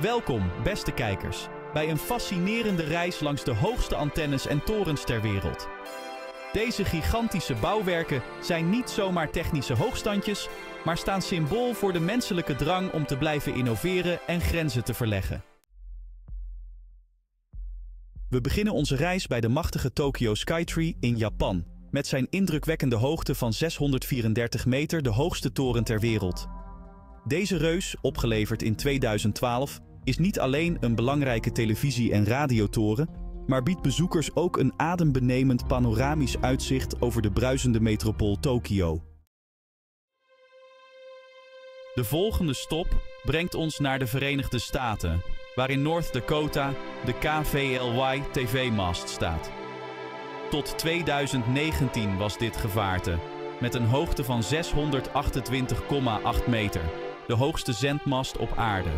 Welkom, beste kijkers, bij een fascinerende reis langs de hoogste antennes en torens ter wereld. Deze gigantische bouwwerken zijn niet zomaar technische hoogstandjes, maar staan symbool voor de menselijke drang om te blijven innoveren en grenzen te verleggen. We beginnen onze reis bij de machtige Tokyo Skytree in Japan, met zijn indrukwekkende hoogte van 634 meter de hoogste toren ter wereld. Deze reus, opgeleverd in 2012, is niet alleen een belangrijke televisie- en radiotoren, maar biedt bezoekers ook een adembenemend panoramisch uitzicht over de bruisende metropool Tokio. De volgende stop brengt ons naar de Verenigde Staten, waar in North Dakota de KVLY TV-mast staat. Tot 2019 was dit gevaarte, met een hoogte van 628,8 meter, de hoogste zendmast op aarde.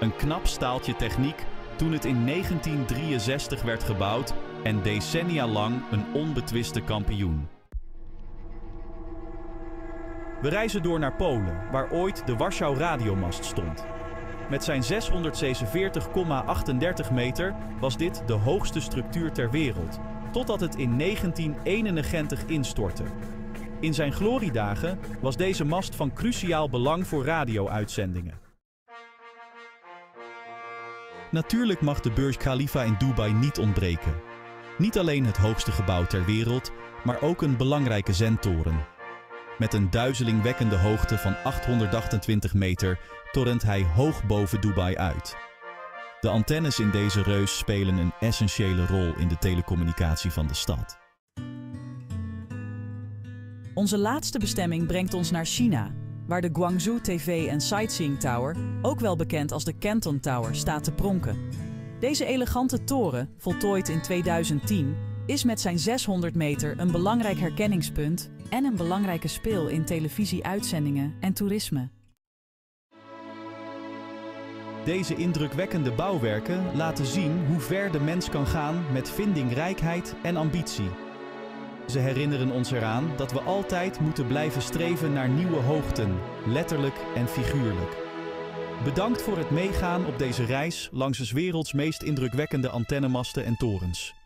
Een knap staaltje techniek toen het in 1963 werd gebouwd en decennia lang een onbetwiste kampioen. We reizen door naar Polen, waar ooit de Warschau radiomast stond. Met zijn 646,38 meter was dit de hoogste structuur ter wereld, totdat het in 1991 instortte. In zijn gloriedagen was deze mast van cruciaal belang voor radio-uitzendingen. Natuurlijk mag de Burj Khalifa in Dubai niet ontbreken. Niet alleen het hoogste gebouw ter wereld, maar ook een belangrijke zendtoren. Met een duizelingwekkende hoogte van 828 meter torent hij hoog boven Dubai uit. De antennes in deze reus spelen een essentiële rol in de telecommunicatie van de stad. Onze laatste bestemming brengt ons naar China, waar de Guangzhou TV en Sightseeing Tower, ook wel bekend als de Canton Tower, staat te pronken. Deze elegante toren, voltooid in 2010, is met zijn 600 meter een belangrijk herkenningspunt en een belangrijke speel in televisieuitzendingen en toerisme. Deze indrukwekkende bouwwerken laten zien hoe ver de mens kan gaan met vindingrijkheid en ambitie. Ze herinneren ons eraan dat we altijd moeten blijven streven naar nieuwe hoogten, letterlijk en figuurlijk. Bedankt voor het meegaan op deze reis langs de werelds meest indrukwekkende antennemasten en torens.